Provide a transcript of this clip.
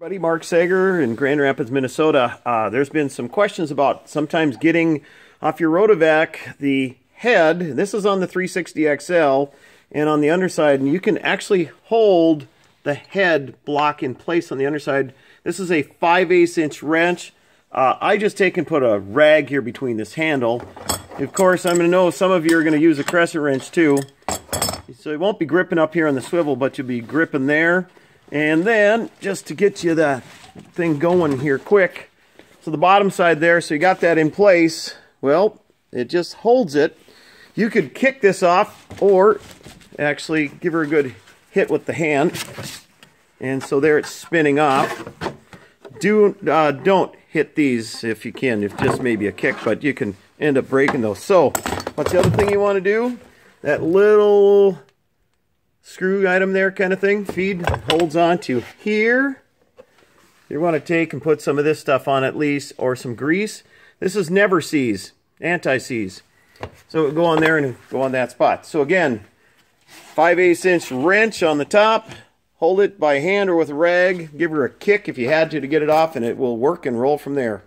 Buddy Mark Saiger in Grand Rapids, Minnesota. Uh, there's been some questions about sometimes getting off your Rotovac the head. This is on the 360 XL and on the underside, and you can actually hold the head block in place on the underside. This is a 5 8 inch wrench. Uh, I just take and put a rag here between this handle. Of course, I'm going to know some of you are going to use a crescent wrench too. So it won't be gripping up here on the swivel, but you'll be gripping there. And then, just to get you that thing going here quick, so the bottom side there, so you got that in place, well, it just holds it. You could kick this off or actually give her a good hit with the hand. And so there it's spinning off. Do, uh, don't hit these if you can, if just maybe a kick, but you can end up breaking those. So, what's the other thing you want to do? That little screw item there kind of thing. Feed holds on to here. You want to take and put some of this stuff on at least, or some grease. This is never seize, anti-seize. So go on there and go on that spot. So again, 5 8 inch wrench on the top. Hold it by hand or with a rag. Give her a kick if you had to to get it off and it will work and roll from there.